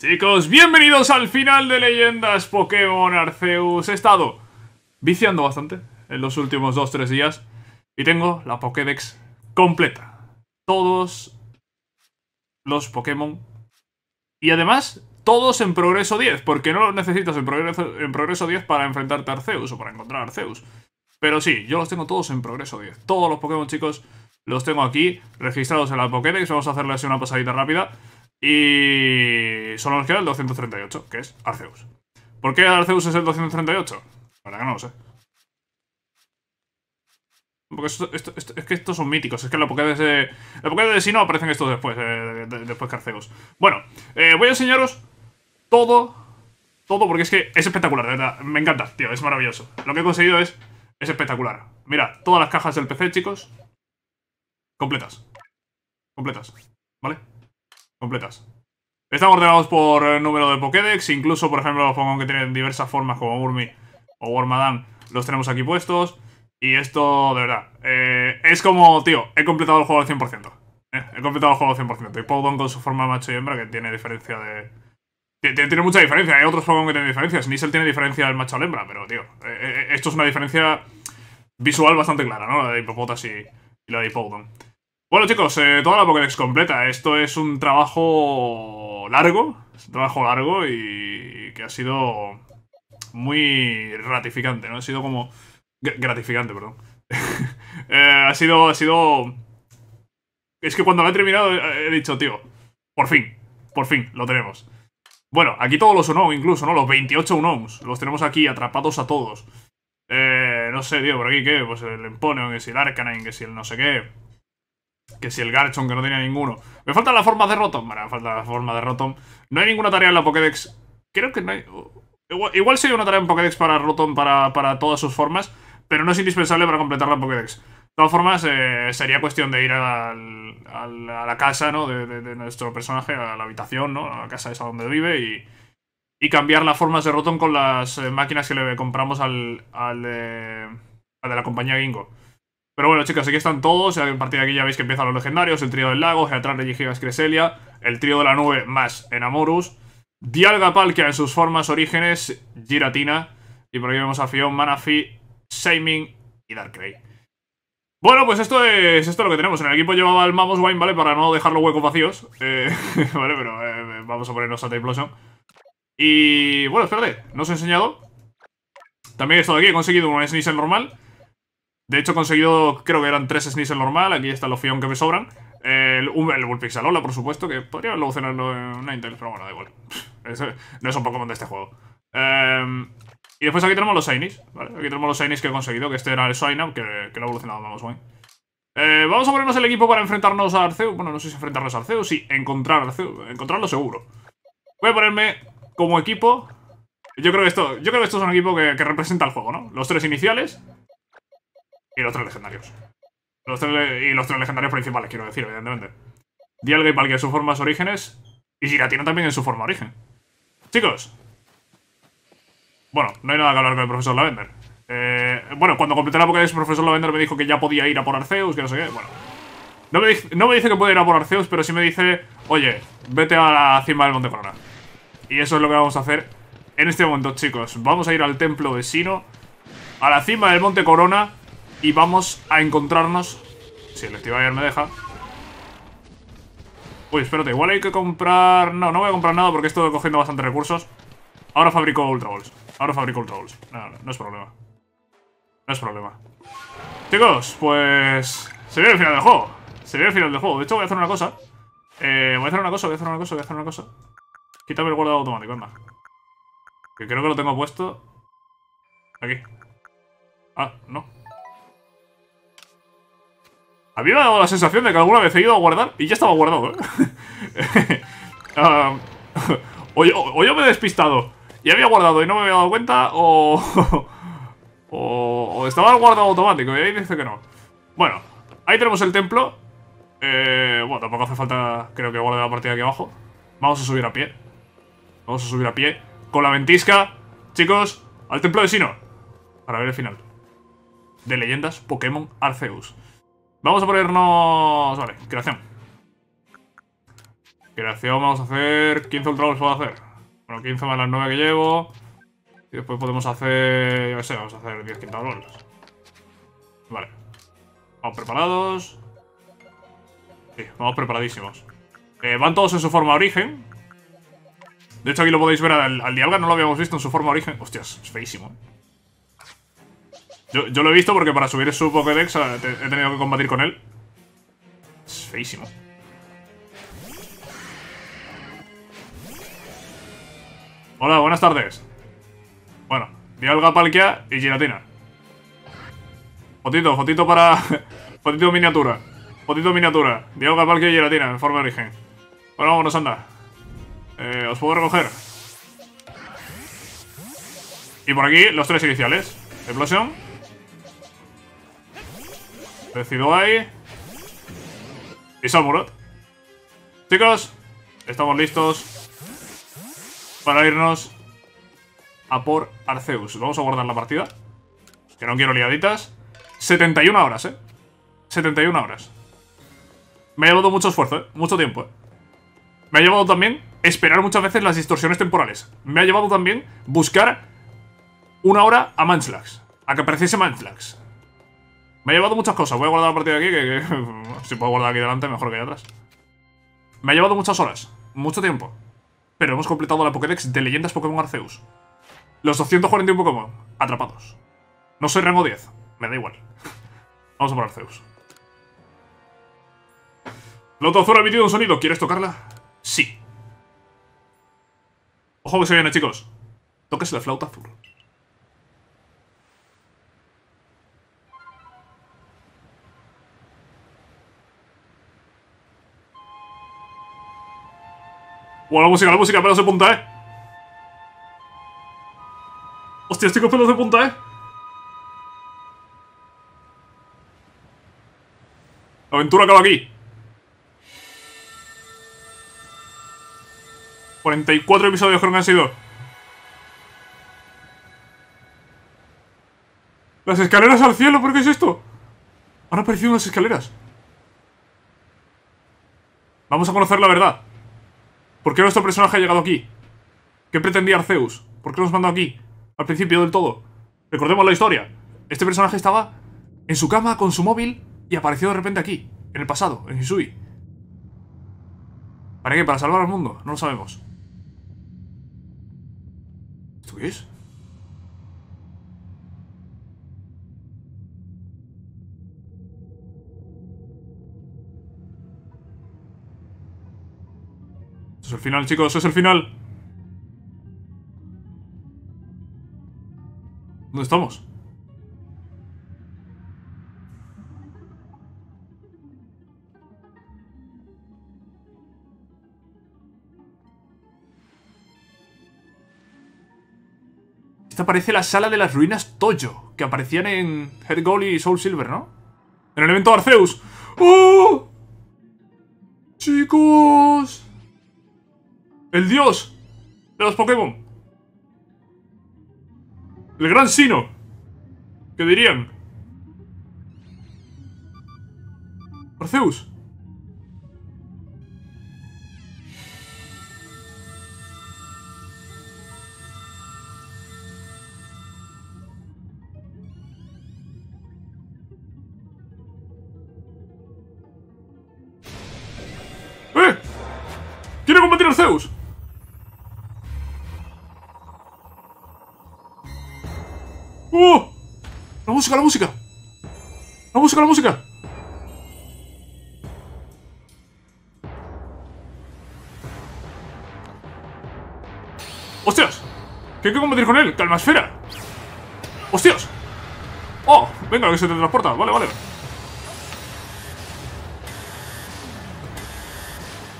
Chicos, bienvenidos al final de Leyendas Pokémon Arceus. He estado viciando bastante en los últimos 2-3 días y tengo la Pokédex completa. Todos los Pokémon y además todos en progreso 10, porque no los necesitas en progreso, en progreso 10 para enfrentarte a Arceus o para encontrar a Arceus. Pero sí, yo los tengo todos en progreso 10. Todos los Pokémon, chicos, los tengo aquí registrados en la Pokédex. Vamos a hacerles una pasadita rápida. Y solo nos queda el 238, que es Arceus. ¿Por qué Arceus es el 238? Para que no lo sé. Porque esto, es que estos son míticos. Es que la Pokédex de, la Pokédex de Sino aparecen estos después, eh, después que Arceus. Bueno, eh, voy a enseñaros todo, todo, porque es que es espectacular, de verdad. Me encanta, tío, es maravilloso. Lo que he conseguido es, es espectacular. Mira, todas las cajas del PC, chicos. Completas. Completas. ¿Vale? Completas. Están ordenados por eh, número de Pokédex, incluso, por ejemplo, los Pokémon que tienen diversas formas como Urmi o Wormadam, los tenemos aquí puestos. Y esto, de verdad, eh, es como, tío, he completado el juego al 100%. Eh, he completado el juego al 100%. Y Powdon con su forma macho y hembra, que tiene diferencia de... Tiene, mucha diferencia, hay otros Pokémon que tienen diferencias. Nizzle tiene diferencia del macho a hembra, pero, tío, esto es una diferencia visual bastante clara, ¿no? La de Hipopotas y, y la de Hippowdon. Bueno chicos, eh, toda la Pokédex completa. Esto es un trabajo largo, es un trabajo largo y que ha sido muy gratificante, ¿no? Ha sido como... gratificante, perdón. Eh, ha sido... ha sido... Es que cuando lo he terminado he dicho, tío, por fin, por fin, lo tenemos. Bueno, aquí todos los Unown incluso, ¿no? Los 28 Unowns, los tenemos aquí atrapados a todos. Eh, no sé, tío, por aquí qué, pues el Emponeon, que si el Arcanine, que si el no sé qué... Que si el Garchon, que no tenía ninguno. Me faltan las formas de Rotom. Vale, me falta la forma de Rotom. No hay ninguna tarea en la Pokédex. Creo que no hay... Igual, igual sí una tarea en Pokédex para Rotom para, para todas sus formas. Pero no es indispensable para completar la Pokédex. De todas formas, eh, sería cuestión de ir a la casa, ¿no? De, nuestro personaje, a la habitación, ¿no? A la casa esa donde vive y, y cambiar las formas de Rotom con las eh, máquinas que le compramos al, al, eh, al de la compañía Gingo. Pero bueno, chicos, aquí están todos. A partir de aquí ya veis que empiezan los legendarios: el trío del lago, Geatran, Regigigas, Creselia, el trío de la nube más Enamorus, Dialga Palkia en sus formas orígenes, Giratina, y por aquí vemos a Fion, Manafi, Shaming y Darkrai. Bueno, pues esto es, esto lo que tenemos. En el equipo llevaba el Mamoswine, ¿vale? Para no dejar los huecos vacíos. Eh, vale, pero eh, vamos a ponernos a Typlosion. Y bueno, espérate, no os he enseñado. También he estado aquí, he conseguido un Sneasel normal. De hecho, he conseguido, creo que eran tres Sneasel normal. Aquí está los Fion que me sobran. El, el Bullpixalola, por supuesto, que podría evolucionarlo en Ninetales, pero bueno, da igual. no es un Pokémon de este juego. Em, y después aquí tenemos los Shinies, ¿vale? Aquí tenemos los Shinies que he conseguido, que este era el Swineup, que, que lo ha evolucionado vamos, eh, vamos a ponernos el equipo para enfrentarnos a Arceus. Bueno, no sé si enfrentarnos a Arceus, sí, encontrar a Arceus. Encontrarlo seguro. Voy a ponerme como equipo... Yo creo que esto, yo creo que esto es un equipo que representa el juego, ¿no? Los tres iniciales, y los tres legendarios. y los tres legendarios principales, quiero decir, evidentemente. Dialga y Palkia en sus formas orígenes. Y Giratina también en su forma origen. Chicos. Bueno, no hay nada que hablar con el profesor Lavender. Eh, bueno, cuando completé la Pokédex, el profesor Lavender me dijo que ya podía ir a por Arceus, que no sé qué. Bueno. No me, dice, no me dice que puede ir a por Arceus, pero sí me dice, oye, vete a la cima del Monte Corona. Y eso es lo que vamos a hacer en este momento, chicos. Vamos a ir al templo de Sino, a la cima del Monte Corona, y vamos a encontrarnos... Si el Estivayer me deja... Uy, espérate, igual hay que comprar... No, no voy a comprar nada porque estoy cogiendo bastantes recursos. Ahora fabrico Ultra Balls. Ahora fabrico Ultra Balls. No, no, no es problema. No es problema. Chicos, pues... Se viene el final del juego. Se viene el final del juego. De hecho, voy a hacer una cosa. Eh, voy a hacer una cosa, voy a hacer una cosa, voy a hacer una cosa. Quítame el guardado automático, anda. Que creo que lo tengo puesto. Aquí. Ah, no. A dado la sensación de que alguna vez he ido a guardar y ya estaba guardado, ¿eh? um, o, yo, me he despistado y había guardado y no me había dado cuenta, o... o, estaba guardado automático y ahí dice que no. Bueno, ahí tenemos el templo. Eh, bueno, tampoco hace falta, creo que guarde la partida aquí abajo. Vamos a subir a pie. Vamos a subir a pie. Con la ventisca, chicos, al templo de Sino. Para ver el final. De leyendas Pokémon Arceus. Vamos a ponernos... Vale, creación. Creación vamos a hacer... 15 ultra balls puedo hacer. Bueno, 15 más las 9 que llevo. Y después podemos hacer... Yo sé, vamos a hacer 10 quinta balls. Vale. Vamos preparados. Sí, vamos preparadísimos. Eh, van todos en su forma origen. De hecho, aquí lo podéis ver al, al no lo habíamos visto en su forma origen. Hostias, es feísimo. Yo, lo he visto porque para subir su Pokédex eh, he tenido que combatir con él. Es feísimo. Hola, buenas tardes. Bueno, Dialga, Palkia y Giratina. Fotito, fotito para... fotito miniatura. Fotito miniatura. Dialga, Palkia y Giratina en forma de origen. Bueno, vámonos, anda. Eh, os puedo recoger. Y por aquí los tres iniciales. Explosión. Decidueye. Y Salmurot. Chicos, estamos listos para irnos a por Arceus. Vamos a guardar la partida. Que no quiero liaditas. 71 horas, ¿eh? 71 horas. Me ha llevado mucho esfuerzo, ¿eh? Mucho tiempo, ¿eh? Me ha llevado también esperar muchas veces las distorsiones temporales. Me ha llevado también buscar una hora a Manslax. A que apareciese Manslax. Me ha llevado muchas cosas. Voy a guardar la partida aquí, que, si puedo guardar aquí delante, mejor que ahí atrás. Me ha llevado muchas horas. Mucho tiempo. Pero hemos completado la Pokédex de leyendas Pokémon Arceus. Los 241 Pokémon atrapados. No soy rango 10. Me da igual. Vamos a por Arceus. La azul ha emitido un sonido. ¿Quieres tocarla? Sí. Ojo que se viene, chicos. Toques la flauta azul. Wow, la música, la música, pelos de punta, eh. Hostia, estoy con pelos de punta, eh. La aventura acaba aquí. 44 episodios creo que han sido. Las escaleras al cielo, ¿por qué es esto? Han aparecido unas escaleras. Vamos a conocer la verdad. ¿Por qué nuestro personaje ha llegado aquí? ¿Qué pretendía Arceus? ¿Por qué nos mandó aquí? Al principio del todo. Recordemos la historia. Este personaje estaba en su cama con su móvil y apareció de repente aquí, en el pasado, en Hisui. ¿Para qué? ¿Para salvar al mundo? No lo sabemos. ¿Esto qué es? Es el final, chicos, es el final. ¿Dónde estamos? Esta parece la sala de las ruinas Toyo, que aparecían en Head Gold y Soul Silver, ¿no? En el evento Arceus. ¡Oh! ¡Chicos! ¡El dios de los Pokémon! ¡El gran Sino! ¿Qué dirían? Arceus. ¡Oh! ¡La música, la música! ¡La música, la música! ¡Hostias! ¿Qué hay que combatir con él? ¡Calmasfera! ¡Hostias! ¡Oh! Venga, que se te transporta. Vale, vale.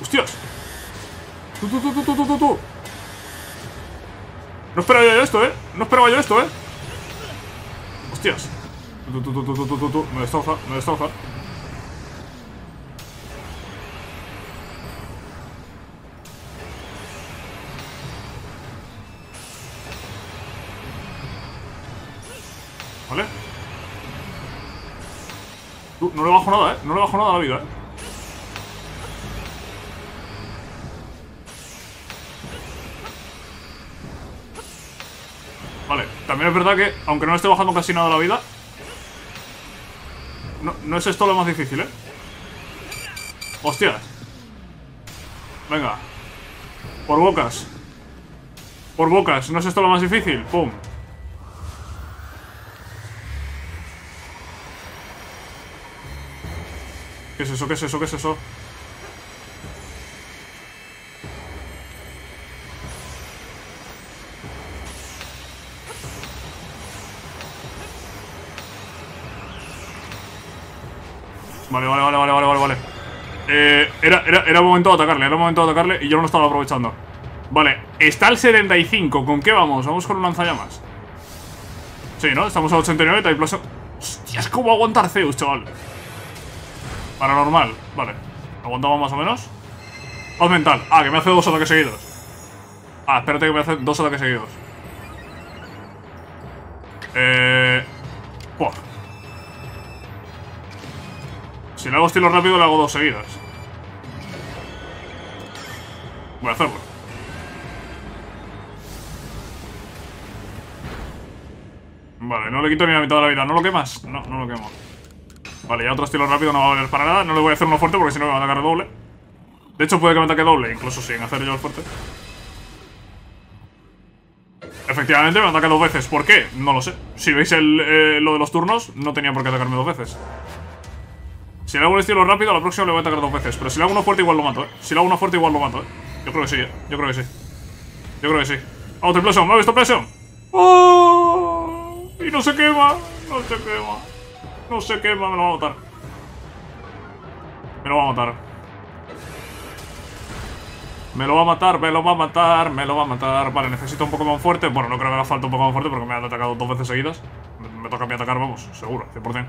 ¡Hostias! ¡Tú, tú, tú, tú, tú, tú, tú, tú! No esperaba yo esto, ¿eh? No esperaba yo esto, ¿eh? ¡Hostias! Tú. Me destroza, me destroza. ¿Vale? No le bajo nada, ¿eh? No le bajo nada a la vida, ¿eh? También es verdad que, aunque no esté bajando casi nada la vida, no, no es esto lo más difícil, ¿eh? Hostias. Venga. Por bocas. Por bocas. ¿No es esto lo más difícil? ¡Pum! ¿Qué es eso? ¿Qué es eso? ¿Qué es eso? Era, momento de atacarle, era momento de atacarle y yo no lo estaba aprovechando. Vale, está el 75. ¿Con qué vamos? Vamos con un lanzallamas. Sí, ¿no? Estamos a 89, Type Plus. Hostias, ¿cómo aguantar Zeus, chaval? Paranormal, vale. Aguantamos más o menos. Paz mental. Ah, que me hace dos ataques seguidos. Ah, espérate que me hace dos ataques seguidos. Eh... Buah. Si le hago estilo rápido, le hago dos seguidas. Voy a hacerlo. Vale, no le quito ni la mitad de la vida. ¿No lo quemas? No, no lo quemo. Vale, ya otro estilo rápido no va a valer para nada. No le voy a hacer uno fuerte porque si no me va a atacar doble. De hecho, puede que me ataque doble, incluso sin hacer yo el fuerte. Efectivamente, me ataca dos veces. ¿Por qué? No lo sé. Si veis el, eh, lo de los turnos, no tenía por qué atacarme dos veces. Si le hago un estilo rápido, a la próxima le voy a atacar dos veces. Pero si le hago uno fuerte, igual lo mato, ¿eh? Si le hago uno fuerte, igual lo mato, ¿eh? Yo creo que sí, ¿eh? Yo creo que sí. Yo creo que sí. ¡Oh, presión! ¿Me ha visto presión? ¡Oh! Y no se quema. No se quema. No se quema, me lo va a matar. Me lo va a matar. Me lo va a matar, me lo va a matar, me lo va a matar. Vale, necesito un Pokémon fuerte. Bueno, no creo que haga falta un Pokémon fuerte porque me han atacado dos veces seguidas. Me, me toca a mí atacar, vamos, seguro, 100%.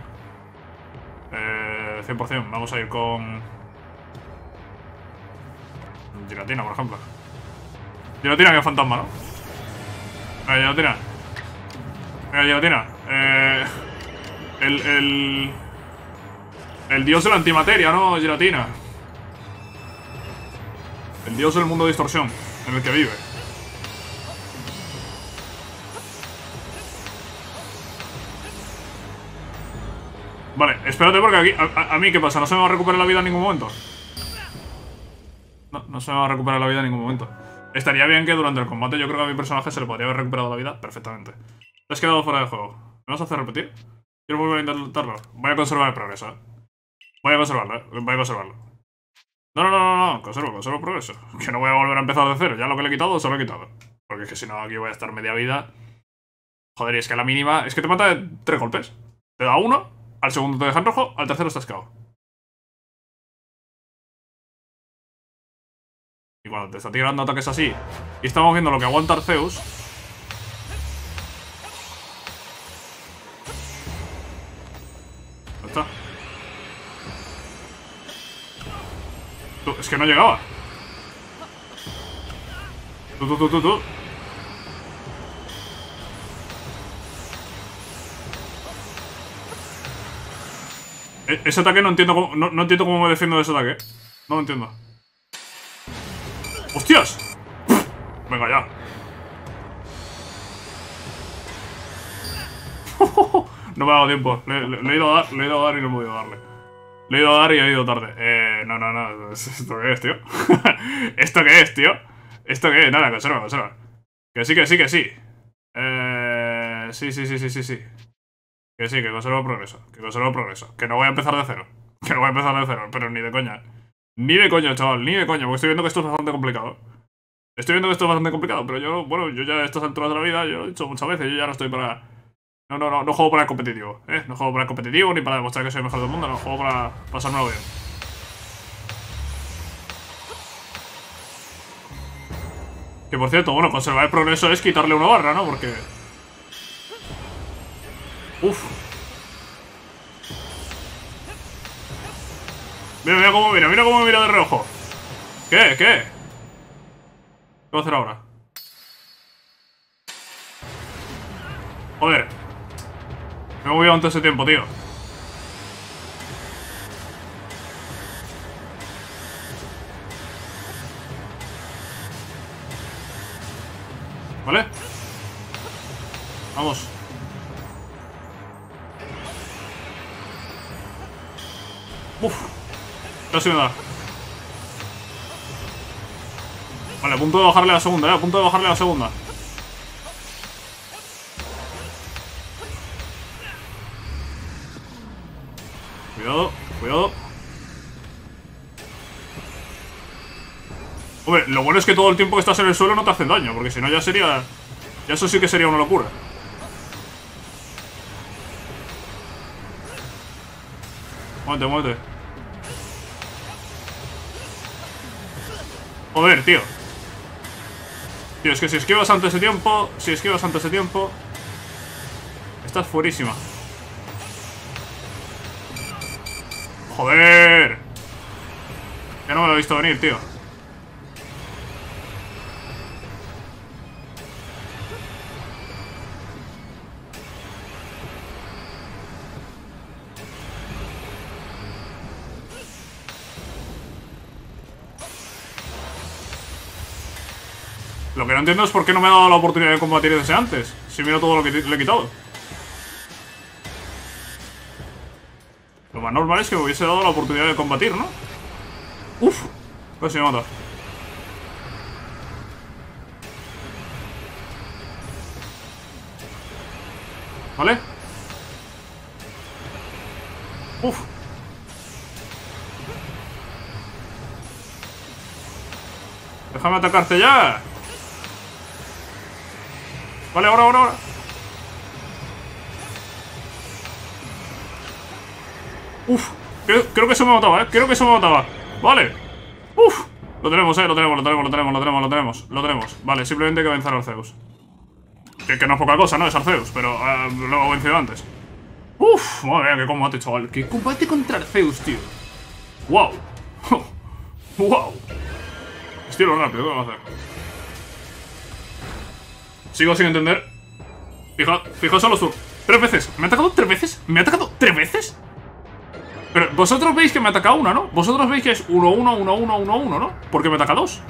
Eh... 100%. Vamos a ir con... Giratina, por ejemplo. Giratina, que es fantasma, ¿no? Venga, Giratina. Venga, Giratina. Eh... El, el... El dios de la antimateria, ¿no? Giratina. El dios del mundo de distorsión en el que vive. Vale, espérate porque aquí... A, mí, ¿qué pasa? ¿No se me va a recuperar la vida en ningún momento? No, se me va a recuperar la vida en ningún momento. Estaría bien que durante el combate yo creo que a mi personaje se le podría haber recuperado la vida perfectamente. Te has quedado fuera de juego. ¿Me vas a hacer repetir? Quiero volver a intentarlo. Voy a conservar el progreso, ¿eh? Voy a conservarlo, ¿eh? Voy a conservarlo. No, no, no, no, no. Conservo, conservo el progreso. Que no voy a volver a empezar de cero. Ya lo que le he quitado, se lo he quitado. Porque es que si no, aquí voy a estar media vida. Joder, es que a la mínima... Es que te mata de tres golpes. Te da uno al segundo te dejan rojo, al tercero estás cao. Cuando te está tirando ataques así, y estamos viendo lo que aguanta Arceus... está? es que no llegaba. Tú, tú, tú, tú, tú. E, ese ataque no entiendo no, entiendo cómo me defiendo de ese ataque. No lo entiendo. ¡Hostias! Venga, ya. no me ha dado tiempo. Le, he ido a dar, le he ido a dar y no he podido darle. Le he ido a dar y he ido tarde. Eh, no, no, no. ¿Esto qué es, tío? ¿Esto qué es, tío? ¿Esto qué es? Nada, conserva, conserva. Que sí, que sí, que sí. Eh, sí, sí, sí, sí, sí, sí. Que sí, que conservo progreso. Que conservo progreso. Que no voy a empezar de cero. Que no voy a empezar de cero, pero ni de coña. Ni de coña, chaval, ni de coña, porque estoy viendo que esto es bastante complicado. Estoy viendo que esto es bastante complicado, pero yo, bueno, yo ya a estas alturas de la vida, yo lo he dicho muchas veces, yo ya no estoy para... No, no, no, no juego para el competitivo, ¿eh? No juego para el competitivo ni para demostrar que soy el mejor del mundo, no, juego para pasármelo bien. Que por cierto, bueno, conservar el progreso es quitarle una barra, ¿no? Porque... Uf. Mira, mira cómo mira, mira cómo mira de reojo. ¿Qué? ¿Qué? ¿Qué voy a hacer ahora? Joder. Me he movido antes ese tiempo, tío. Me da. Vale, a punto de bajarle la segunda, eh. A punto de bajarle la segunda. Cuidado, cuidado. Hombre, lo bueno es que todo el tiempo que estás en el suelo no te hacen daño, porque si no ya sería... Ya eso sí que sería una locura. Muévete, muévete. Joder, tío. Tío, es que si esquivas antes de tiempo... Si esquivas antes de tiempo... Estás fuerísima. ¡Joder! Ya no me lo he visto venir, tío. No entiendo es por qué no me ha dado la oportunidad de combatir desde antes. Si miro todo lo que le he quitado. Lo más normal es que me hubiese dado la oportunidad de combatir, ¿no? Uf, pues se me mata. ¿Vale? Uf. Déjame atacarte ya. Vale, ahora, ahora, ahora. Uf, creo, que eso me mataba, ¿eh? Creo que eso me mataba. Vale. Uf. Lo tenemos, ¿eh? Lo tenemos, lo tenemos, lo tenemos, lo tenemos, lo tenemos. Lo tenemos. Vale, simplemente hay que vencer a Arceus. Que, no es poca cosa, ¿no? Es Arceus, pero uh, lo he vencido antes. Uf, madre mía, qué combate, chaval. Qué combate contra Arceus, tío. Wow. wow. Estilo rápido, ¿qué vamos a hacer? Sigo sin entender. Fija, fijaos a los Tres veces. ¿Me ha atacado tres veces? ¿Me ha atacado tres veces? Pero vosotros veis que me ataca una, ¿no? Vosotros veis que es 1, 1, 1, 1, 1, 1, ¿no? Porque me ataca dos.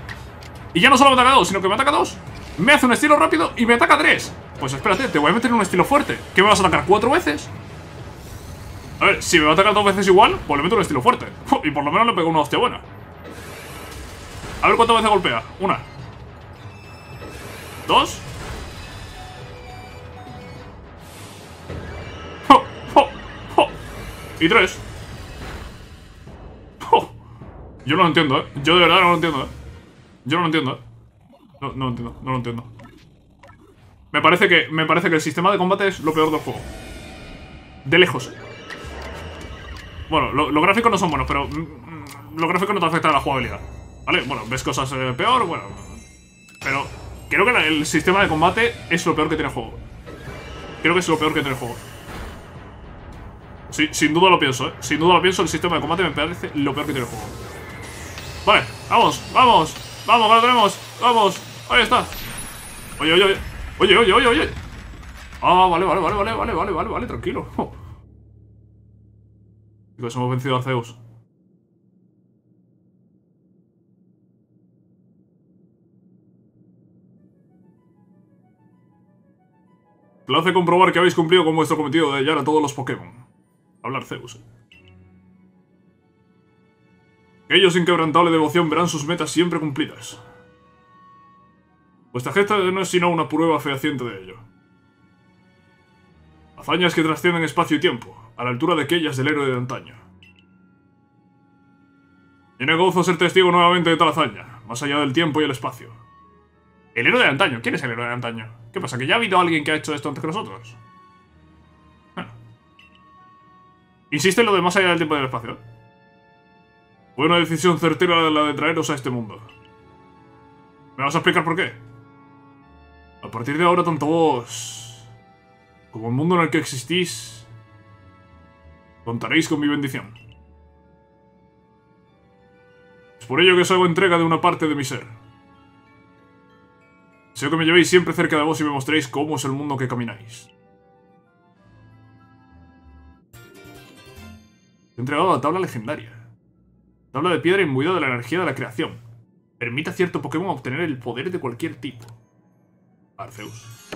Y ya no solo me ataca dos, sino que me ataca dos. Me hace un estilo rápido y me ataca tres. Pues espérate, te voy a meter en un estilo fuerte. ¿Qué me vas a atacar cuatro veces? A ver, si me va a atacar dos veces igual, pues le meto un estilo fuerte. Y por lo menos le pego una hostia buena. A ver cuántas veces golpea. Una. Dos. Y tres. Oh. Yo no lo entiendo, ¿eh? Yo de verdad no lo entiendo, ¿eh? Yo no lo entiendo, ¿eh? No, no lo entiendo, no lo entiendo. Me parece que, me parece que el sistema de combate es lo peor del juego. De lejos. Bueno, los gráficos no son buenos, pero... Mm, mm, los gráficos no te afectan a la jugabilidad. ¿Vale? Bueno, ves cosas eh, peor, bueno... Pero creo que el sistema de combate es lo peor que tiene el juego. Creo que es lo peor que tiene el juego sin duda lo pienso, ¿eh? Sin duda lo pienso, el sistema de combate me parece lo peor que tiene el juego. Vale, vamos, vamos, vamos, lo tenemos, vamos, ahí está. Oye, oye, oye, oye, oye, oye, oye. Ah, vale, vale, vale, vale, vale, vale, vale, vale, tranquilo. Chicos, hemos vencido a Zeus. hace comprobar que habéis cumplido con vuestro cometido de hallar a todos los Pokémon. Hablar Zeus. Ellos inquebrantable devoción verán sus metas siempre cumplidas. Vuestra gesta no es sino una prueba fehaciente de ello. Hazañas que trascienden espacio y tiempo, a la altura de aquellas del héroe de antaño. Tiene gozo ser testigo nuevamente de tal hazaña, más allá del tiempo y el espacio. El héroe de antaño, ¿quién es el héroe de antaño? ¿Qué pasa, que ya ha habido alguien que ha hecho esto antes que nosotros? Insiste en lo de más allá del tiempo y del espacio. Fue una decisión certera la de traeros a este mundo. ¿Me vas a explicar por qué? A partir de ahora, tanto vos como el mundo en el que existís, contaréis con mi bendición. Es por ello que os hago entrega de una parte de mi ser. Deseo que me llevéis siempre cerca de vos y me mostréis cómo es el mundo que camináis. He entregado la tabla legendaria. Tabla de piedra imbuida de la energía de la creación. Permite a cierto Pokémon obtener el poder de cualquier tipo. Arceus.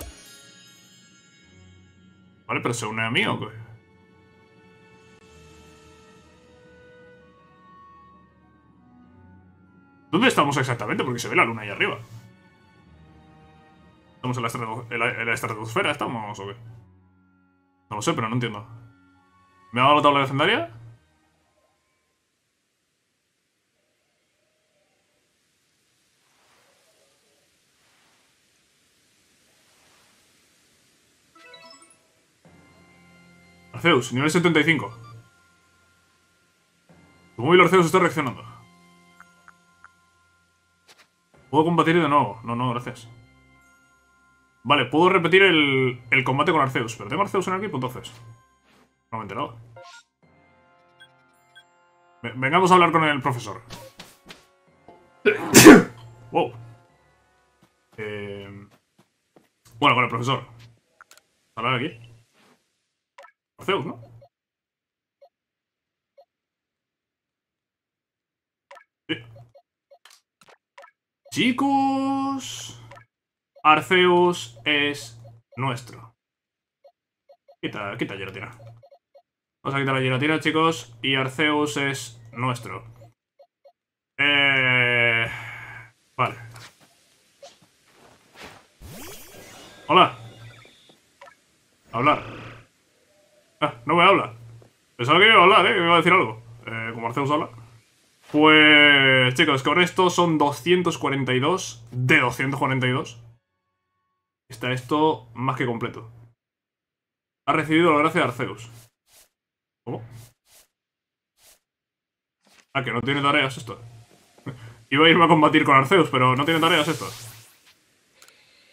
Vale, pero se une a mí o qué? ¿Dónde estamos exactamente? Porque se ve la luna ahí arriba. ¿Estamos en la, en la estratosfera? ¿Estamos o qué? No lo sé, pero no entiendo. ¿Me ha dado la tabla legendaria? Arceus, nivel 75. Tu móvil Arceus está reaccionando. ¿Puedo combatir de nuevo? No, no, gracias. Vale, puedo repetir el, el combate con Arceus. Pero tengo Arceus en el equipo entonces. No me he enterado. Vengamos a hablar con el profesor. wow. Eh... Bueno, con el profesor. Hablar aquí. Arceus, ¿no? Sí. Chicos... Arceus es nuestro. Quita, quita gelatina. Vamos a quitar la gelatina, chicos. Y Arceus es nuestro. Eh... Vale. Hola. Hablar. Ah, no me habla. Pensaba que iba a hablar, ¿eh? Que me iba a decir algo. Eh, como Arceus habla. Pues, chicos, con esto son 242 de 242. Está esto más que completo. Ha recibido la gracia de Arceus. ¿Cómo? Ah, que no tiene tareas esto. Iba a irme a combatir con Arceus, pero no tiene tareas esto.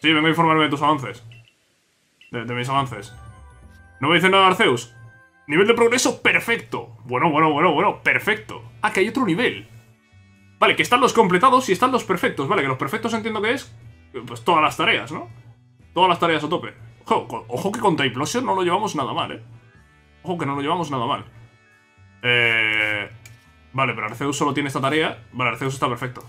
Sí, vengo a informarme de tus avances. De, mis avances. ¿No me dice nada Arceus? Nivel de progreso perfecto. Bueno, bueno, bueno, bueno, perfecto. Ah, que hay otro nivel. Vale, que están los completados y están los perfectos. Vale, que los perfectos entiendo que es... Pues todas las tareas, ¿no? Todas las tareas a tope. Ojo, que con Typlosion no lo llevamos nada mal, ¿eh? Ojo que no lo llevamos nada mal. Eh... Vale, pero Arceus solo tiene esta tarea. Vale, Arceus está perfecto.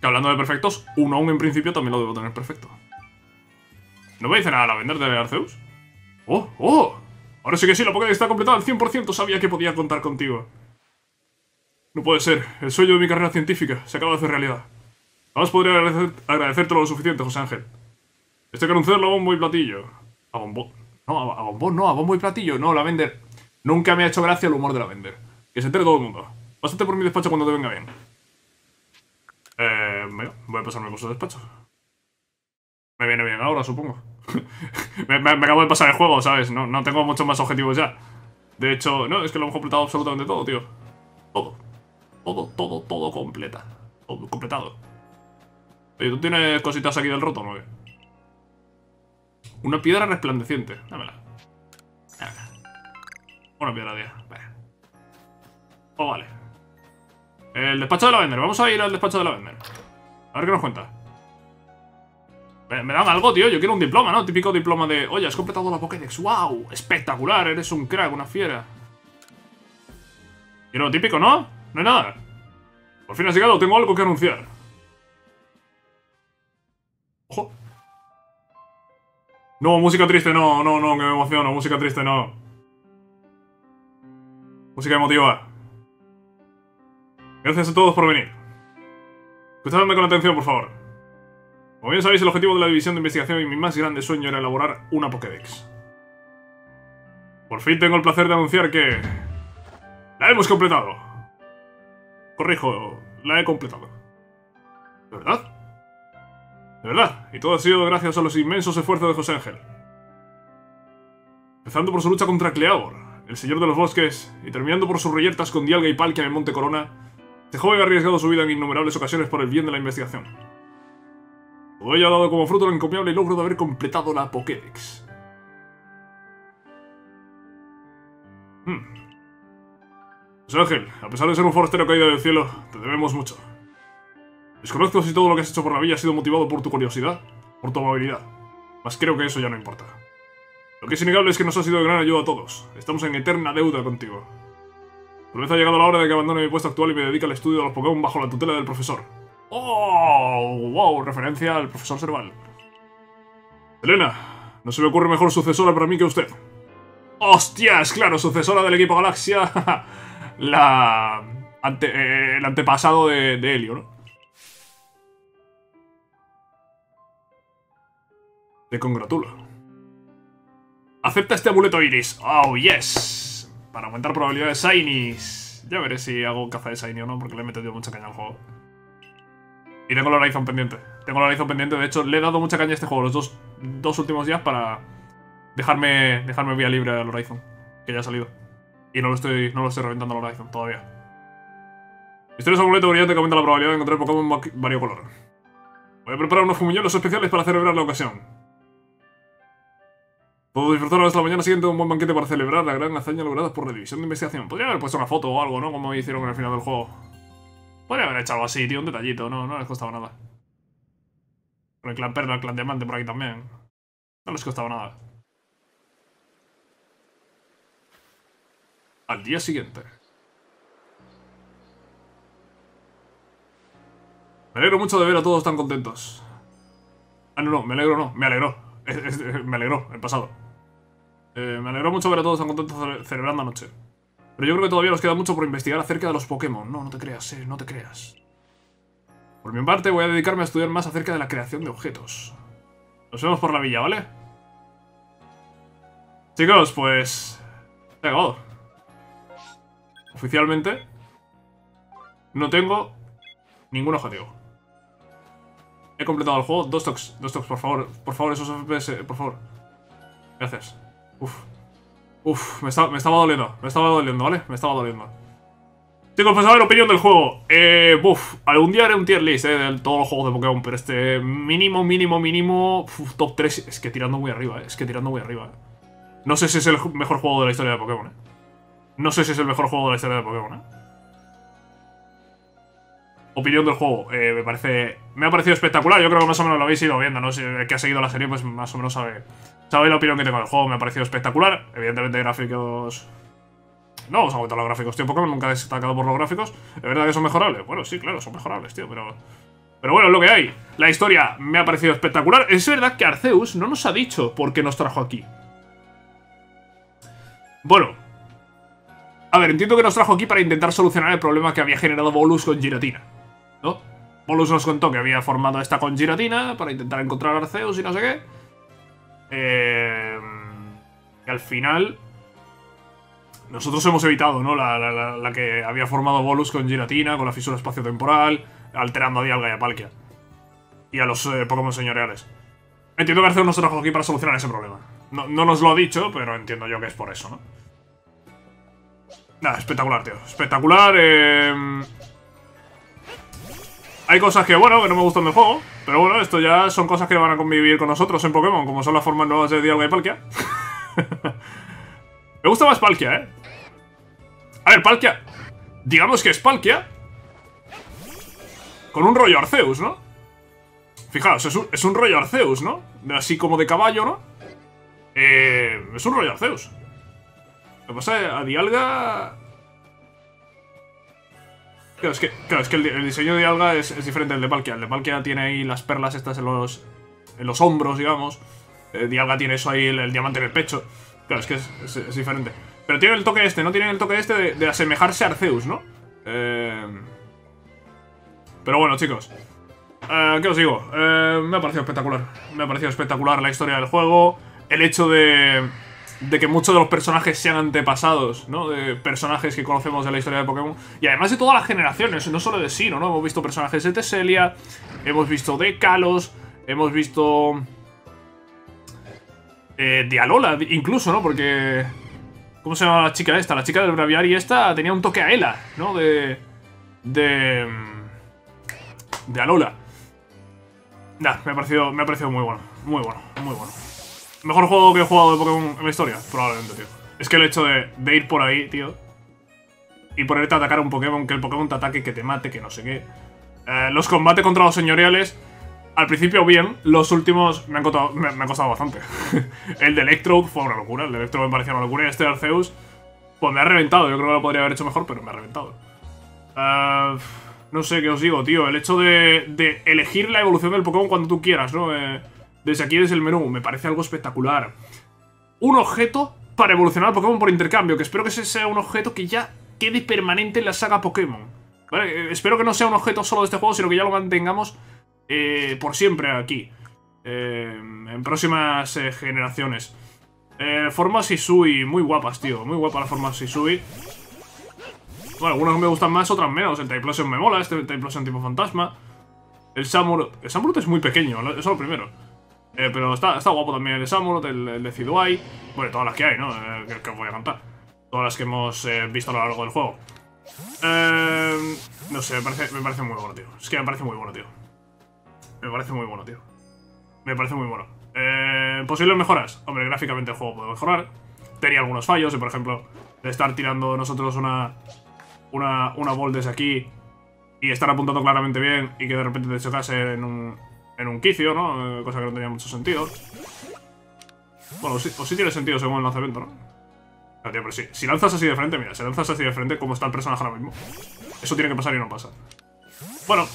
Que hablando de perfectos, uno aún en principio también lo debo tener perfecto. ¿No me dice nada la vender de Arceus? ¡Oh! ¡Oh! Ahora sí que sí, la Pokédex está completada al 100%. Sabía que podía contar contigo. No puede ser. El sueño de mi carrera científica se acaba de hacer realidad. Además podría agradecerte lo suficiente, José Ángel. Este anunciarlo a bombo y platillo. A bombo... No, a, bombo no, a bombo y platillo. No, la vender. Nunca me ha hecho gracia el humor de la vender. Que se entere todo el mundo. Pásate por mi despacho cuando te venga bien. Eh, voy a pasarme por su despacho. Me viene bien ahora, supongo. me, acabo de pasar el juego, ¿sabes? No, no tengo muchos más objetivos ya. De hecho, no, es que lo hemos completado absolutamente todo, tío. Todo. Todo, todo, todo completa. Todo completado. Oye, ¿tú tienes cositas aquí del roto, no? Una piedra resplandeciente. Dámela. Dámela. Una piedra, tío. Vale. Oh, vale. El despacho de la vender. Vamos a ir al despacho de la vender. A ver qué nos cuenta. Me, dan algo, tío. Yo quiero un diploma, ¿no? Típico diploma de... Oye, has completado la Pokédex. ¡Wow! Espectacular. Eres un crack, una fiera. Quiero típico, ¿no? No hay nada. Por fin has llegado. Tengo algo que anunciar. Ojo. No, música triste no, no, no, que me emociono, música triste no. Música emotiva. Gracias a todos por venir. Escuchadme con atención, por favor. Como bien sabéis, el objetivo de la división de investigación y mi más grande sueño era elaborar una Pokédex. Por fin tengo el placer de anunciar que... ¡La hemos completado! Corrijo, la he completado. ¿De verdad? De verdad, y todo ha sido gracias a los inmensos esfuerzos de José Ángel. Empezando por su lucha contra Cleavor, el señor de los bosques, y terminando por sus reyertas con Dialga y Palkia en Monte Corona, este joven ha arriesgado su vida en innumerables ocasiones por el bien de la investigación. Todo ello ha dado como fruto el encomiable logro de haber completado la Pokédex. Hmm. José Ángel, a pesar de ser un forastero caído del cielo, te debemos mucho. Desconozco si todo lo que has hecho por la villa ha sido motivado por tu curiosidad, por tu amabilidad. Mas creo que eso ya no importa. Lo que es innegable es que nos ha sido de gran ayuda a todos. Estamos en eterna deuda contigo. Tal vez ha llegado la hora de que abandone mi puesto actual y me dedique al estudio de los Pokémon bajo la tutela del profesor. ¡Oh! ¡Wow! Referencia al profesor Serval. Elena, No se me ocurre mejor sucesora para mí que usted. ¡Hostias! Claro, sucesora del equipo Galaxia. La... eh, el antepasado de, de Helio, ¿no? Te congratulo. Acepta este amuleto Iris. Oh, yes. Para aumentar probabilidades Shinies. Ya veré si hago caza de Shiny o no, porque le he metido mucha caña al juego. Tengo la Horizon pendiente. Tengo la Horizon pendiente, de hecho, le he dado mucha caña a este juego los dos, dos últimos días para dejarme, dejarme vía libre al Horizon, que ya ha salido. Y no lo estoy, no lo estoy reventando al Horizon todavía. Historia amuleto brillante que aumenta la probabilidad de encontrar Pokémon variocolor. Voy a preparar unos fumillones especiales para celebrar la ocasión. Puedo disfrutar hasta la mañana siguiente de un buen banquete para celebrar la gran hazaña lograda por la división de investigación. Podría haber puesto una foto o algo, ¿no? Como hicieron en el final del juego. Podría haber hecho algo así, tío, un detallito, no, no les costaba nada. Con el clan perla, el clan diamante por aquí también. No les costaba nada. Al día siguiente. Me alegro mucho de ver a todos tan contentos. Ah, no, no, me alegro no, me alegró. me alegró, el pasado. Eh, me alegró mucho ver a todos tan contentos celebrando anoche. Pero yo creo que todavía nos queda mucho por investigar acerca de los Pokémon. No, no te creas, eh, no te creas. Por mi parte, voy a dedicarme a estudiar más acerca de la creación de objetos. Nos vemos por la villa, ¿vale? Chicos, pues... He acabado. Oficialmente... No tengo... Ningún objetivo. He completado el juego. Dos toques, dos toques, por favor. Por favor, esos FPS, por favor. Gracias. Uf. Uf, me, me estaba doliendo. Me estaba doliendo, ¿vale? Me estaba doliendo. Chicos, pues a ver, opinión del juego. Eh, buf, algún día haré un tier list, eh, de todos los juegos de Pokémon, pero este mínimo, mínimo, mínimo, top 3, es que tirando muy arriba, eh, es que tirando muy arriba, eh. No sé si es el mejor juego de la historia de Pokémon, eh. No sé si es el mejor juego de la historia de Pokémon, eh. Opinión del juego, eh, me parece... Me ha parecido espectacular, yo creo que más o menos lo habéis ido viendo, ¿no? Si el que ha seguido la serie, pues más o menos sabe Sabéis la opinión que tengo del juego, me ha parecido espectacular. Evidentemente gráficos... No vamos a comentar los gráficos, tío. Pokémon nunca he destacado por los gráficos. ¿Es verdad que son mejorables? Bueno, sí, claro, son mejorables, tío, pero... Pero bueno, es lo que hay. La historia me ha parecido espectacular. Es verdad que Arceus no nos ha dicho por qué nos trajo aquí. Bueno. A ver, entiendo que nos trajo aquí para intentar solucionar el problema que había generado Bolus con Giratina. ¿No? Bolus nos contó que había formado esta con Giratina para intentar encontrar a Arceus y no sé qué. Eh, y al final... Nosotros hemos evitado, ¿no? La, que había formado Bolus con Giratina, con la fisura espacio-temporal, alterando a Dialga y a Palkia. Y a los eh, Pokémon señoriales. Entiendo que Arceus nos trajo aquí para solucionar ese problema. No, nos lo ha dicho, pero entiendo yo que es por eso, ¿no? Nada, espectacular, tío. Espectacular. Eh... Hay cosas que, bueno, que no me gustan del juego. Pero bueno, esto ya son cosas que van a convivir con nosotros en Pokémon, como son las formas nuevas de Dialga y Palkia. me gusta más Palkia, ¿eh? A ver, Palkia... Digamos que es Palkia... Con un rollo Arceus, ¿no? Fijaos, es un, es un rollo Arceus, ¿no? Así como de caballo, ¿no? Eh, es un rollo Arceus. Lo que pasa a Dialga... Claro, es que, claro, es que el, diseño de Alga es, diferente del de Palkia. El de Palkia tiene ahí las perlas estas en los, en los hombros, digamos. El Dialga tiene eso ahí, el, diamante en el pecho. Claro, es que es, diferente. Pero tiene el toque este, ¿no? Tiene el toque este de, asemejarse a Arceus, ¿no? Eh... Pero bueno, chicos. Eh, ¿Qué os digo? Eh, me ha parecido espectacular. Me ha parecido espectacular la historia del juego. El hecho de de que muchos de los personajes sean antepasados, ¿no? De personajes que conocemos de la historia de Pokémon. Y además de todas las generaciones, no solo de Sino, ¿no? Hemos visto personajes de Tesselia, hemos visto de Kalos, hemos visto... Eh, de Alola, incluso, ¿no? Porque... ¿Cómo se llama la chica esta? La chica del Braviary esta tenía un toque a Ela, ¿no? De... De... De Alola. Nah, me ha parecido, me ha parecido muy bueno. Muy bueno, muy bueno. Mejor juego que he jugado de Pokémon en la historia, probablemente, tío. Es que el hecho de, ir por ahí, tío, y ponerte a atacar a un Pokémon, que el Pokémon te ataque, que te mate, que no sé qué. Eh, los combates contra los señoriales, al principio bien, los últimos me han, costado, me, costado bastante. el de Electrode fue una locura, el de Electrode me parecía una locura, y este de Arceus, pues me ha reventado. Yo creo que lo podría haber hecho mejor, pero me ha reventado. Eh, no sé qué os digo, tío. El hecho de, de, elegir la evolución del Pokémon cuando tú quieras, ¿no? Eh, desde aquí, desde el menú. Me parece algo espectacular. Un objeto para evolucionar Pokémon por intercambio, que espero que ese sea un objeto que ya quede permanente en la saga Pokémon. Eh, espero que no sea un objeto solo de este juego, sino que ya lo mantengamos eh, por siempre aquí. Eh, en próximas generaciones. formas Shisui, muy guapas, tío. Muy guapas las formas Shisui. Bueno, algunas me gustan más, otras menos. El Typlosion me mola, este Typlosion tipo fantasma. El Samurott... El Samurott es muy pequeño, eso es lo primero. Eh, pero está, está guapo también el Samurott, el, el de Ziduai. Bueno, todas las que hay, ¿no? Eh, que, os voy a contar. Todas las que hemos eh, visto a lo largo del juego. no sé, me parece, me parece muy bueno, tío. Es que me parece muy bueno, tío. Me parece muy bueno, tío. Me parece muy bueno. ¿Posibles mejoras? Hombre, gráficamente el juego puede mejorar. Tenía algunos fallos, por ejemplo, de estar tirando nosotros una, una, una bol desde aquí y estar apuntando claramente bien y que de repente te chocase en un, en un quicio, ¿no? Eh, cosa que no tenía mucho sentido. Bueno, o sí tiene sentido según el lanzamiento, ¿no? Pero, tío, pero sí. Si lanzas así de frente, mira, si lanzas así de frente, como está el personaje ahora mismo. Eso tiene que pasar y no pasa. Bueno,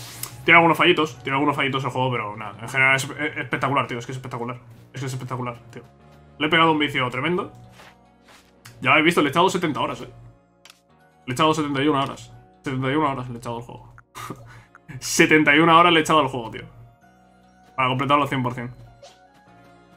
tiene algunos fallitos, tiene algunos fallitos el juego, pero nada, en general es, espectacular, tío, es que es espectacular. Es que es espectacular, tío. Le he pegado un vicio tremendo. Ya habéis visto, le he echado 70 horas, eh. Le he echado 71 horas. 71 horas le he echado al juego. 71 horas le he echado al juego, tío. Para completarlo al 100%.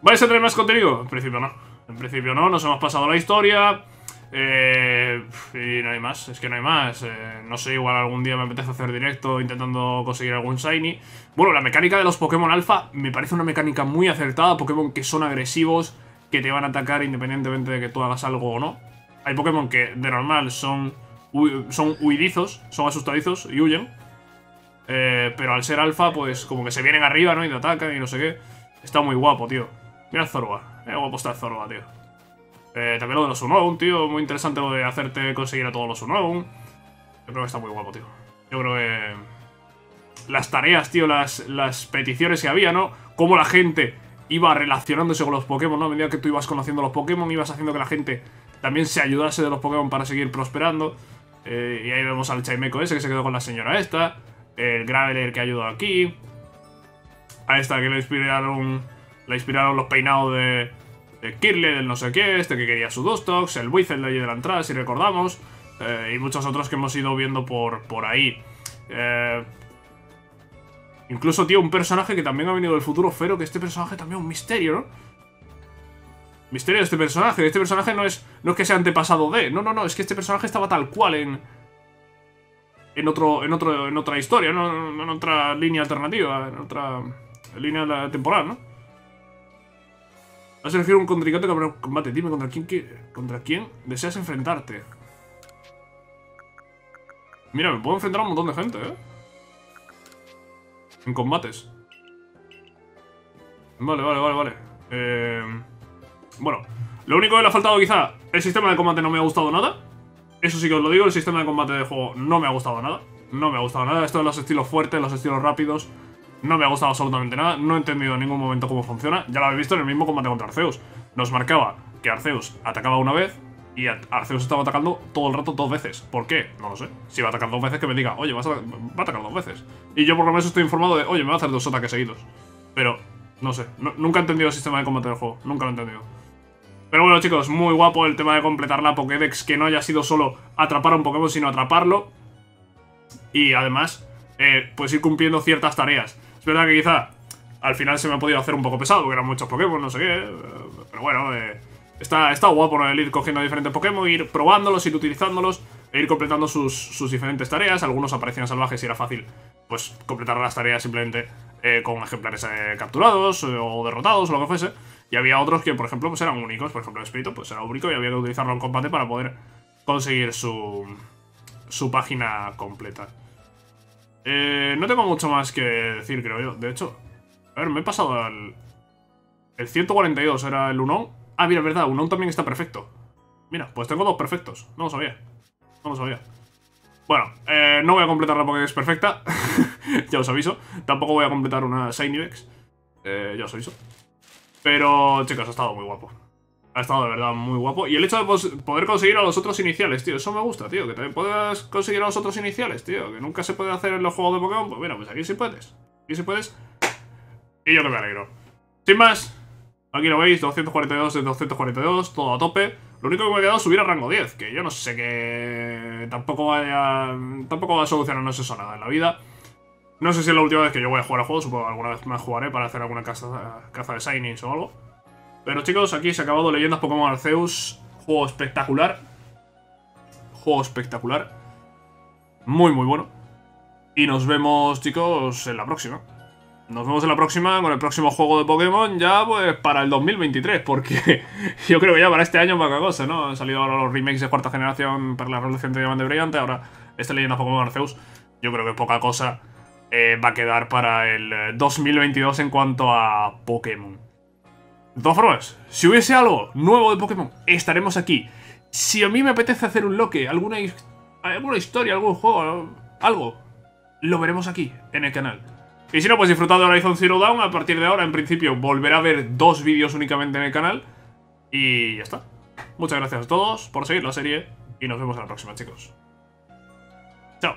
¿Vais a tener más contenido? En principio no. En principio no, nos hemos pasado la historia. Eh, y no hay más, es que no hay más. Eh, no sé, igual algún día me apetece hacer directo intentando conseguir algún Shiny. Bueno, la mecánica de los Pokémon Alpha me parece una mecánica muy acertada. Pokémon que son agresivos, que te van a atacar independientemente de que tú hagas algo o no. Hay Pokémon que de normal son son huidizos, son asustadizos y huyen. Eh, pero al ser alfa, pues como que se vienen arriba, ¿no? Y te atacan y no sé qué. Está muy guapo, tío. Mira Zorba. Mira guapo está Zorba, tío. Eh, también lo de los Unown, tío. Muy interesante lo de hacerte conseguir a todos los Unown. Yo creo que está muy guapo, tío. Yo creo que... Las tareas, tío, las, las peticiones que había, ¿no? Cómo la gente iba relacionándose con los Pokémon, ¿no? A medida que tú ibas conociendo los Pokémon, ibas haciendo que la gente también se ayudase de los Pokémon para seguir prosperando. Eh, y ahí vemos al Chaimeco ese que se quedó con la señora esta. El Graveler que ayudó aquí. A esta que le inspiraron. Le inspiraron los peinados de. De Kirle, del no sé qué, este que quería su Dustox, el Wizard de allí de la entrada, si recordamos. Eh, y muchos otros que hemos ido viendo por, por ahí. Eh, incluso, tío, un personaje que también ha venido del futuro, Fero, que este personaje también es un misterio, ¿no? Misterio de este personaje. Este personaje no es, no es que sea antepasado de. No, no, no. Es que este personaje estaba tal cual en. En otro. En otro. En otra historia, ¿no? En otra línea alternativa. En otra línea temporal, ¿no? Vas a elegir un contrincante para combate. Dime contra quién, contra quién deseas enfrentarte. Mira, me puedo enfrentar a un montón de gente, ¿eh? En combates. Vale, vale, vale, vale. Eh... Bueno, lo único que le ha faltado quizá, el sistema de combate no me ha gustado nada. Eso sí que os lo digo, el sistema de combate de juego no me ha gustado nada. No me ha gustado nada. Esto de los estilos fuertes, los estilos rápidos, no me ha gustado absolutamente nada. No he entendido en ningún momento cómo funciona. Ya lo habéis visto en el mismo combate contra Arceus. Nos marcaba que Arceus atacaba una vez y Arceus estaba atacando todo el rato dos veces. ¿Por qué? No lo sé. Si va a atacar dos veces, que me diga, oye, va a atacar dos veces. Y yo por lo menos estoy informado de, oye, me va a hacer dos ataques seguidos. Pero, no sé. nunca he entendido el sistema de combate del juego. Nunca lo he entendido. Pero bueno, chicos, muy guapo el tema de completar la Pokédex, que no haya sido solo atrapar a un Pokémon, sino atraparlo. Y además, eh, pues ir cumpliendo ciertas tareas. Es verdad que quizá al final se me ha podido hacer un poco pesado, porque eran muchos Pokémon, no sé qué. Eh, pero bueno, eh, está, está guapo el ir cogiendo diferentes Pokémon, ir probándolos, ir utilizándolos, e ir completando sus, sus diferentes tareas. Algunos aparecían salvajes y era fácil, pues, completar las tareas simplemente con ejemplares capturados o derrotados o lo que fuese. Y había otros que, por ejemplo, pues eran únicos. Por ejemplo, el espíritu pues era único y había que utilizarlo en combate para poder conseguir su, su página completa. Eh, no tengo mucho más que decir, creo yo. De hecho, a ver, me he pasado al... El 142 era el 1. Ah, mira, es verdad, 1 también está perfecto. Mira, pues tengo dos perfectos. No lo sabía. No lo sabía. Bueno, eh, no voy a completar la Pokédex perfecta. ya os aviso. Tampoco voy a completar una Shiny Dex. Eh, ya os aviso. Pero, chicos, ha estado muy guapo. Ha estado de verdad muy guapo. Y el hecho de poder conseguir a los otros iniciales, tío. Eso me gusta, tío. Que también puedas conseguir a los otros iniciales, tío. Que nunca se puede hacer en los juegos de Pokémon. Pues mira, pues aquí sí puedes. Aquí sí puedes. Y yo que me alegro. Sin más, aquí lo veis, 242 de 242, todo a tope. Lo único que me ha quedado es subir a rango 10, que yo no sé que tampoco vaya... Tampoco va a solucionarnos eso nada en la vida. No sé si es la última vez que yo voy a jugar a juego, supongo que alguna vez más jugaré para hacer alguna caza, caza de Shinies o algo. Pero chicos, aquí se ha acabado Leyendas Pokémon Arceus. Juego espectacular. Juego espectacular. Muy, muy bueno. Y nos vemos, chicos, en la próxima. Nos vemos en la próxima con el próximo juego de Pokémon ya pues para el 2023, porque yo creo que ya para este año poca cosa, ¿no? Han salido ahora los remakes de cuarta generación para la Revolución de Diamante Brillante, ahora este Leyendas Pokémon Arceus, yo creo que poca cosa eh, va a quedar para el eh, 2022 en cuanto a Pokémon. De todas formas, si hubiese algo nuevo de Pokémon, estaremos aquí. Si a mí me apetece hacer un loque, alguna, alguna historia, algún juego, algo, lo veremos aquí, en el canal. Y si no, pues disfrutad de Horizon Zero Dawn. A partir de ahora, en principio, volverá a ver dos vídeos únicamente en el canal. Y ya está. Muchas gracias a todos por seguir la serie. Y nos vemos en la próxima, chicos. Chao.